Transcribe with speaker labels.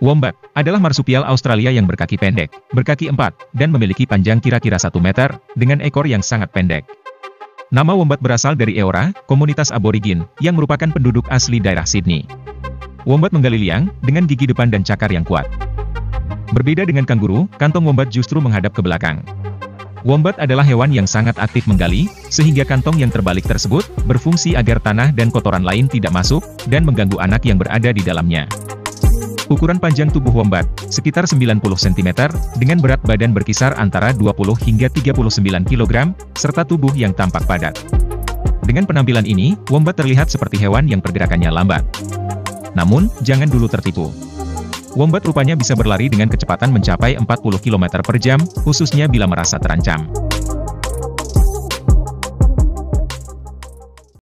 Speaker 1: Wombat adalah marsupial Australia yang berkaki pendek, berkaki empat, dan memiliki panjang kira-kira 1 meter, dengan ekor yang sangat pendek. Nama wombat berasal dari Eora, komunitas aborigin, yang merupakan penduduk asli daerah Sydney. Wombat menggali liang, dengan gigi depan dan cakar yang kuat. Berbeda dengan kanguru, kantong wombat justru menghadap ke belakang. Wombat adalah hewan yang sangat aktif menggali, sehingga kantong yang terbalik tersebut, berfungsi agar tanah dan kotoran lain tidak masuk, dan mengganggu anak yang berada di dalamnya. Ukuran panjang tubuh wombat, sekitar 90 cm, dengan berat badan berkisar antara 20 hingga 39 kg, serta tubuh yang tampak padat. Dengan penampilan ini, wombat terlihat seperti hewan yang pergerakannya lambat. Namun, jangan dulu tertipu. Wombat rupanya bisa berlari dengan kecepatan mencapai 40 km per jam, khususnya bila merasa terancam.